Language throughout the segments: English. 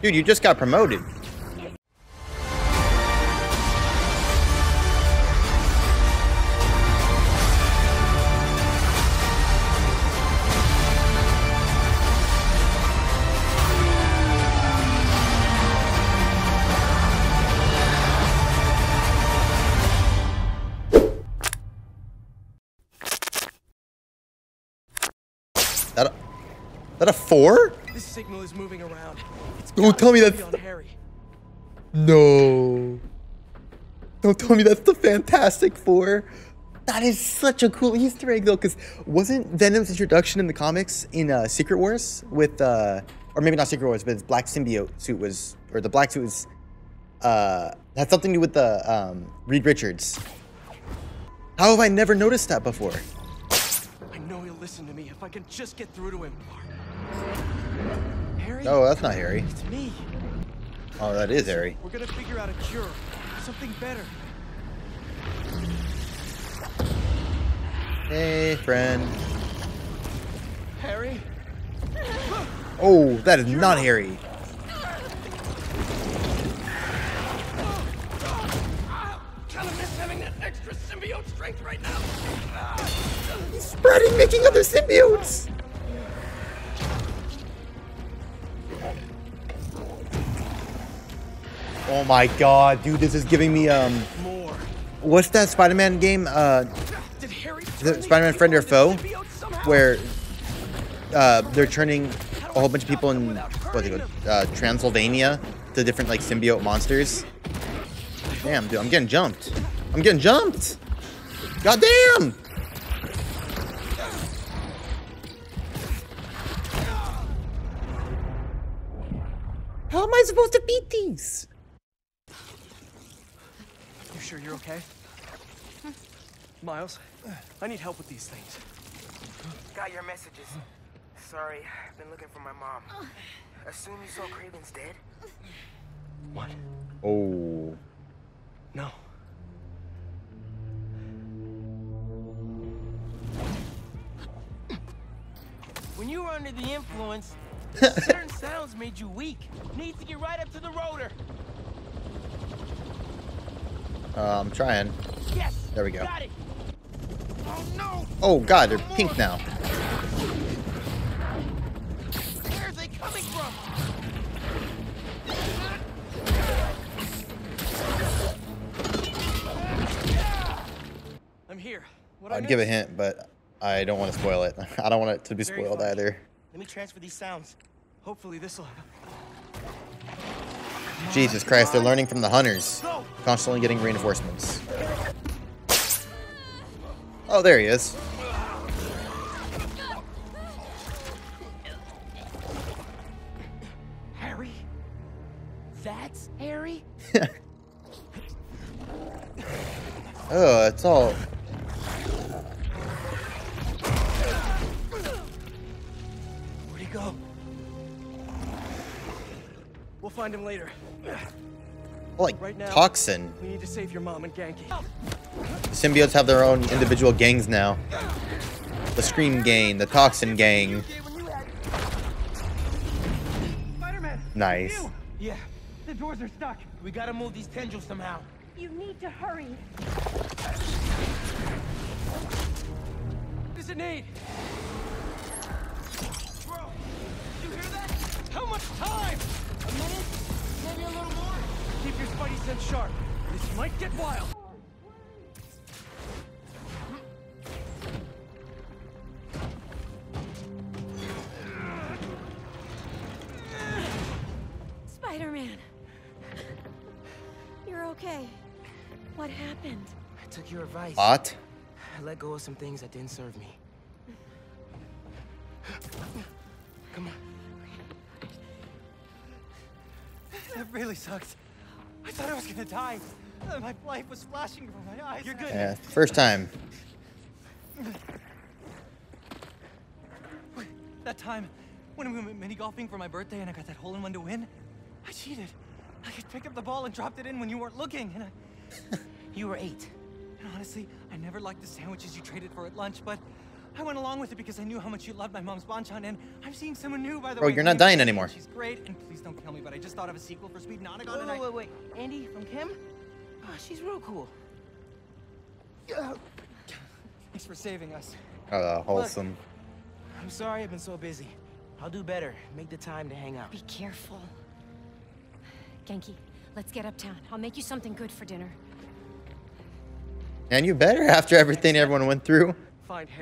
Dude, you just got promoted. That a, that a four? This signal is moving around. It's Don't tell me that's on Harry. No. Don't tell me that's the Fantastic Four. That is such a cool Easter egg, though, because wasn't Venom's introduction in the comics in uh, Secret Wars with, uh, or maybe not Secret Wars, but his black symbiote suit was, or the black suit was, uh, had something to do with the um, Reed Richards. How have I never noticed that before? I know he'll listen to me if I can just get through to him. Harry? Oh, that's not Harry. It's me. Oh, that is Harry. We're gonna figure out a cure. Something better. Hey, friend. Harry? Oh, that is not Harry. Kinda miss extra symbiote strength right now. Spreading, making other symbiotes. Oh my god, dude, this is giving me um More. what's that Spider-Man game? Uh these Spider-Man friend or foe? Where uh they're turning a whole bunch of people in what they go uh Transylvania to different like symbiote monsters. Damn, dude, I'm getting jumped. I'm getting jumped. God damn! How am I supposed to beat these? You sure you're okay? Miles, I need help with these things. Got your messages. Sorry, I've been looking for my mom. Assume you saw Kraven's dead? What? Oh. No. When you were under the influence, certain sounds made you weak. Need to get right up to the rotor. Uh, I'm trying. Yes. There we go. Oh no! Oh god, they're pink now. Where are they coming from? I'm here. What I'd give a hint, but I don't want to spoil it. I don't want it to be spoiled either. Let me transfer these sounds. Hopefully this'll. Jesus Christ, they're learning from the hunters. Constantly getting reinforcements. Oh, there he is. Harry? That's Harry? Oh, it's all. Where'd he go? We'll find him later. like Right now- toxin. We need to save your mom and Ganke. The symbiotes have their own individual gangs now. The Scream Gang, the Toxin Gang. Spider-Man! Nice. Yeah, the doors are stuck. We gotta move these tendrils somehow. You need to hurry. What does it need? Keep your sharp. This might get wild. Spider-Man. You're okay. What happened? I took your advice. What? I let go of some things that didn't serve me. Come on. That really sucks. I thought I was gonna die. My life was flashing before my eyes. You're good. Yeah, first time. That time when we went mini golfing for my birthday and I got that hole in one to win, I cheated. I could pick up the ball and dropped it in when you weren't looking, and I. You were eight. And honestly, I never liked the sandwiches you traded for at lunch, but I went along with it because I knew how much you loved my mom's banchan, and I'm seeing someone new, by the Bro, way. you're not dying anymore. She's great, and please don't kill me, but I just thought of a sequel for Sweet Nonagon, Wait, and wait, I... wait, wait. Andy from Kim? Oh, she's real cool. Thanks for saving us. Uh, wholesome. I'm sorry I've been so busy. I'll do better. Make the time to hang out. Be careful. Ganke, let's get uptown. I'll make you something good for dinner. And you better after everything everyone went through.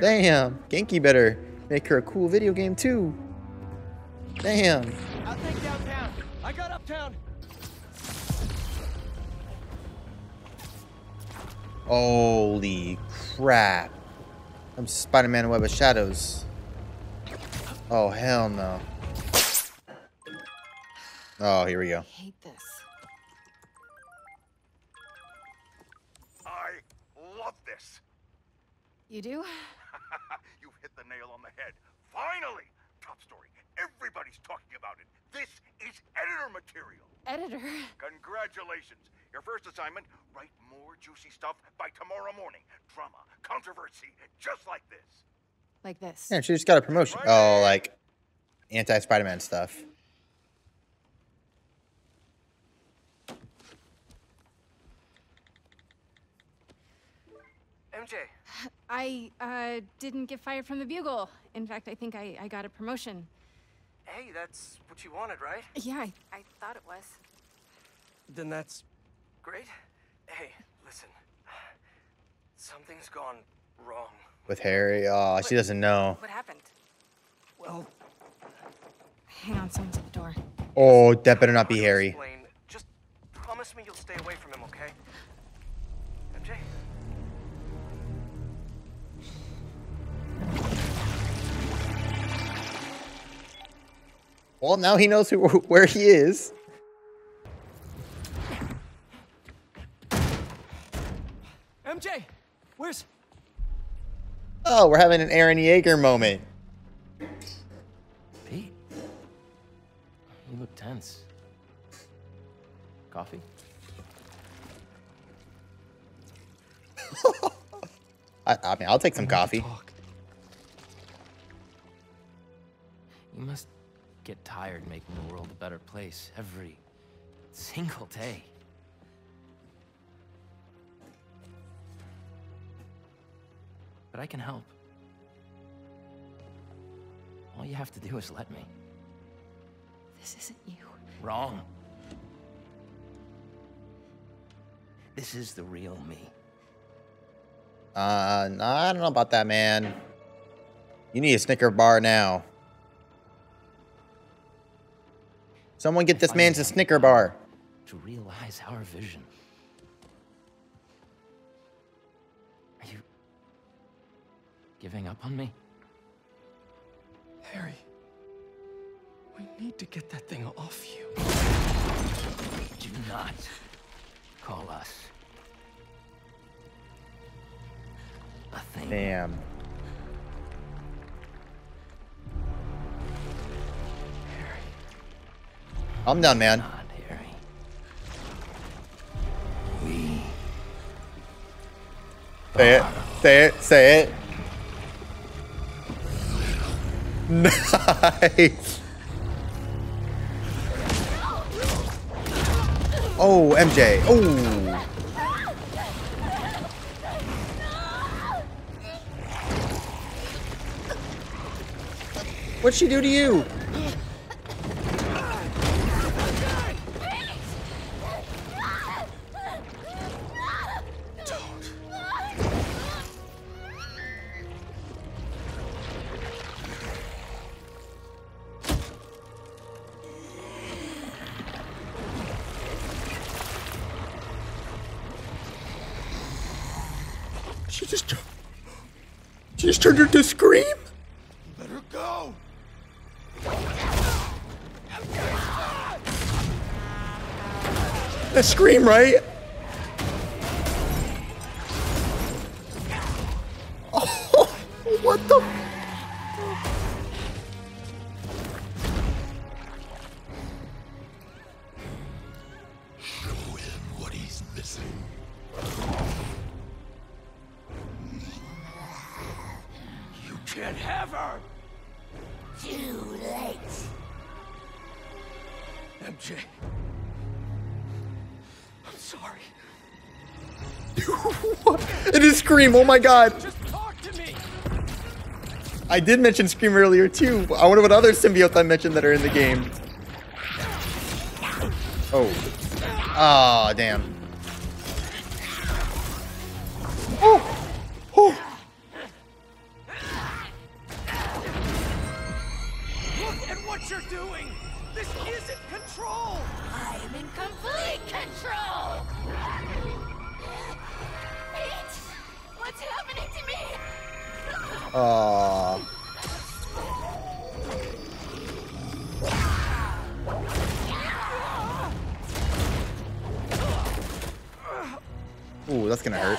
Damn. Ganke better make her a cool video game too. Damn. I'll take downtown. I got uptown. Holy crap. I'm Spider-Man Web of Shadows. Oh, hell no. Oh, here we go. I hate this. I love this. You do? You've hit the nail on the head. Finally! Top story. Everybody's talking about it. This is editor material. Editor. Congratulations. Your first assignment, write more juicy stuff by tomorrow morning. Drama, controversy, just like this. Like this. Yeah, she just got a promotion. Oh, like anti-Spider-Man stuff. MJ, I uh, didn't get fired from the Bugle. In fact, I think I, I got a promotion. Hey, that's what you wanted, right? Yeah, I, I thought it was. Then that's Great. Hey, listen. Something's gone wrong. With Harry. Oh, she doesn't know. What happened? Well, Hang on, someone's at the door. Oh, that better not be Harry. Explain. Just promise me you'll stay away from him, okay? Well, now he knows who, where he is. MJ, where's... Oh, we're having an Eren Yeager moment. Pete. You look tense. Coffee? I, I mean, I'll take some coffee. You must get tired making the world a better place every single day. But I can help. All you have to do is let me. This isn't you. Wrong. This is the real me. Uh, no, I don't know about that, man. You need a Snicker bar now. Someone get this man a Snicker bar. To realize our vision. Are you giving up on me? Harry, we need to get that thing off you. Do not call us a thing. Damn. I'm done, man. Not Harry. We Say it. Say it. Say it. Nice. Oh, MJ. Oh. What'd she do to you? She just. She just turned her to scream? Let her go! That scream, right? Sorry. It is Scream. Oh my god. Just talk to me. I did mention Scream earlier too. I wonder what other symbiotes I mentioned that are in the game. Oh. Ah, damn. Oh. Oh. Aw. Ooh, that's gonna hurt.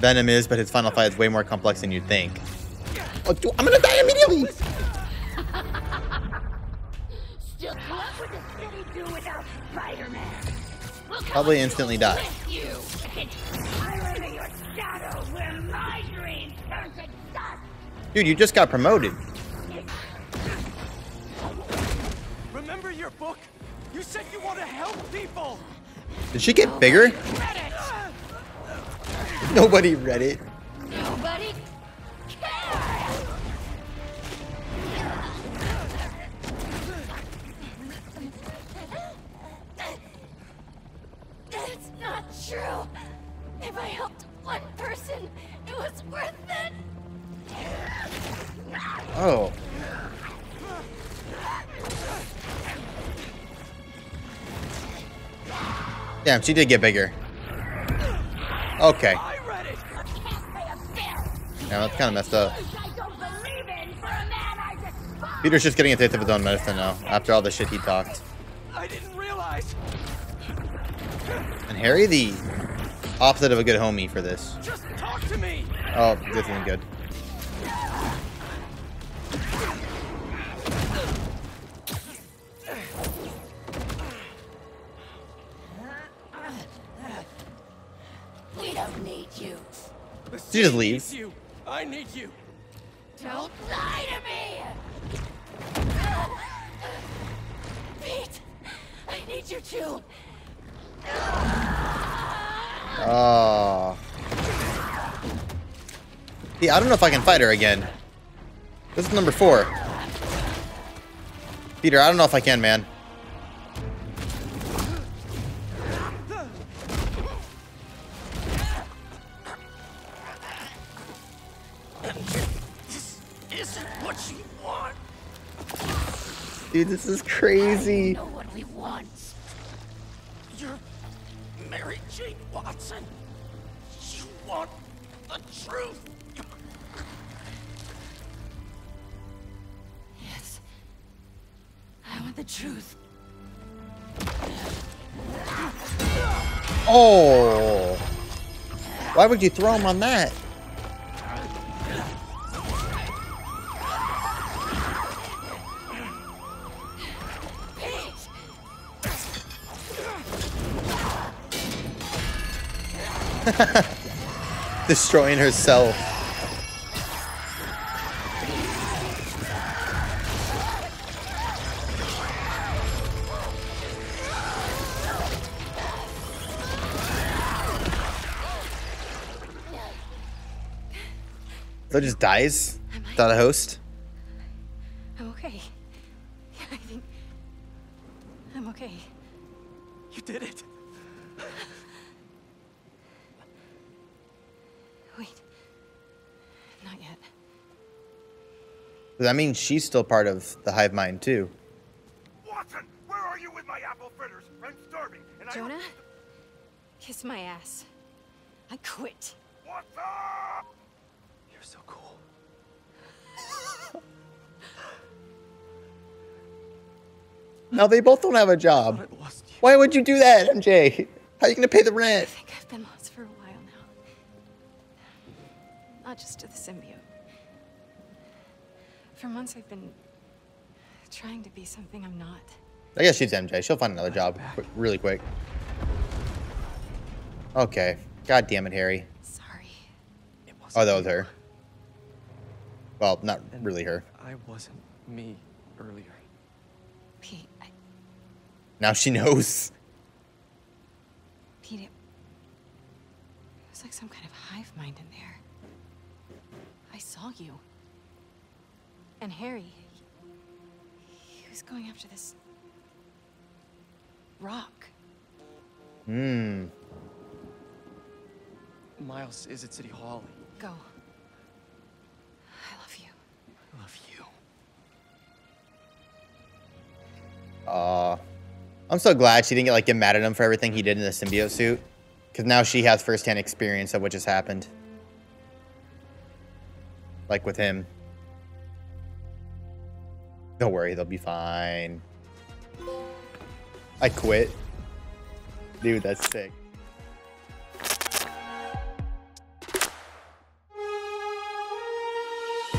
Venom is, but his final fight is way more complex than you'd think. Oh, dude, I'm gonna die immediately! Still what would Dude, you just got promoted. Remember your book? You said you want to help people. Did she get bigger? Read it. Nobody read it. Nobody cares. That's not true. If I helped one person, it was worth it. Oh. Damn, she did get bigger. Okay. Yeah, that's kind of messed up. I don't believe in for a man I despise. Peter's just getting a taste of his own medicine now, after all the shit he talked. I didn't realize. And Harry, the opposite of a good homie for this. Just talk to me. Oh, this isn't good. She just city leaves. needs You. I need you. Don't lie to me! Pete, I need you too. Oh. Yeah, I don't know if I can fight her again. This is number four. Peter, I don't know if I can, man. Dude, this is crazy. know what we want. You're Mary Jane Watson. You want the truth. Yes. I want the truth. Oh. Why would you throw him on that? Destroying herself. So just dies without a host. Not yet. That means she's still part of the hive mind too. Watson, where are you with my apple fritters? I'm starving, and I Jonah? refuse Kiss my ass. I quit. to- Watson! You're so cool. Now they both don't have a job. I lost you. Why would you do that, MJ? How are you gonna pay the rent? I think I've been lost for a while now. Not just to the symbiote. For months I've been trying to be something I'm not. I guess she's MJ. She'll find another job qu- really quick. Okay. God damn it, Harry. Sorry. It wasn't Oh, that was me. her. Well, not really her. I wasn't me earlier. Pete, I, Now she knows. Pete, it, it was like some kind of hive mind in there. I saw you. And Harry, he, he was going after this rock. Hmm. Miles is at City Hall. Go. I love you. I love you. Aw. I'm so glad she didn't get like get mad at him for everything he did in the symbiote suit. Cause now she has firsthand experience of what just happened. Like with him. Don't worry, they'll be fine. I quit. Dude, that's sick.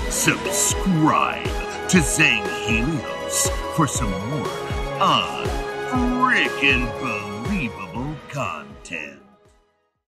Subscribe to Zang Helios for some more unfreaking believable content.